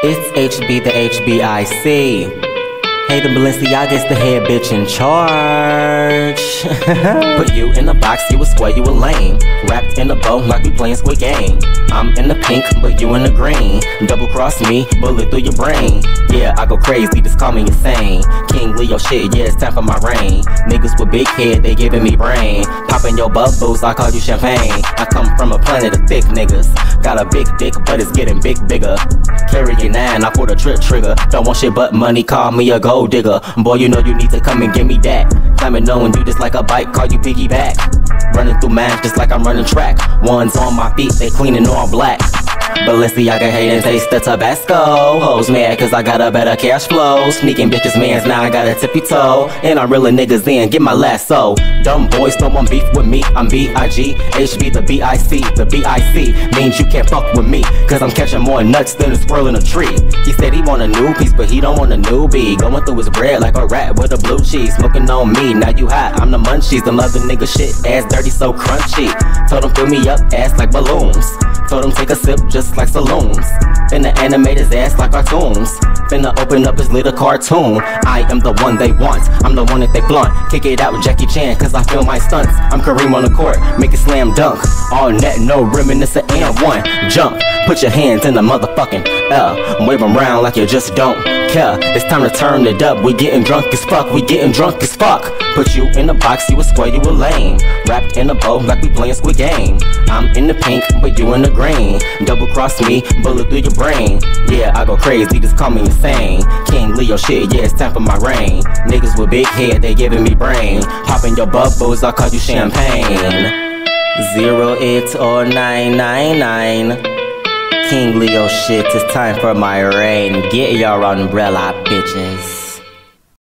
It's HB the HBIC. Hayden Balenciaga's the head bitch in charge. Put you in a box, you a square, you a lame. Wrapped in a bow like we playing Squid Game. I'm in the pink, but you in the green. Double cross me, bullet through your brain. Yeah, I go crazy, just call me insane. King Leo shit, yeah, it's time for my reign. Niggas with big head, they giving me brain. Popping your bubbles, I call you champagne. I come from a planet of thick niggas. Got a big dick, but it's getting big bigger. Carry your nine, I pull the trip trigger. Don't want shit but money, call me a gold digger. Boy, you know you need to come and give me that. Climbing knowing you just like a bike, call you piggyback. Running through math just like I'm running track. Ones on my feet, they cleaning all black. Balenciaga Hayden taste the Tabasco. Hoes mad cause I got a better cash flow. Sneaking bitches mans, now I got a tippy toe. And I'm reeling niggas in, get my lasso. Dumb boys don't want beef with me. I'm B-I-G, HB the B-I-C. The B-I-C means you can't fuck with me. Cause I'm catching more nuts than a squirrel in a tree. He said he want a new piece, but he don't want a newbie. Going through his bread like a rat with a blue cheese. Smoking on me, now you hot, I'm the munchies. Them other nigga shit, ass dirty, so crunchy. Told him fill me up, ass like balloons. Told him take a sip just like saloons. Finna animate his ass like cartoons. Finna open up his little cartoon. I am the one they want. I'm the one that they blunt. Kick it out with Jackie Chan, cause I feel my stunts. I'm Kareem on the court, make it slam dunk. All net, no reminiscent, and one. Jump, put your hands in the motherfucking L. Wave around like you just don't care. It's time to turn it up. We getting drunk as fuck, we getting drunk as fuck. Put you in a box, you a square, you a lame. Wrapped in a bow like we playing Squid Game. I'm in the pink, but you in the green. Double cross me, bullet through your brain. Yeah, I go crazy, just call me insane. King Leo shit, yeah, it's time for my reign. Niggas with big head, they giving me brain. Popping your bubbles, I call you champagne. Zero eight or nine nine nine. King Leo shit, it's time for my reign. Get your umbrella, bitches.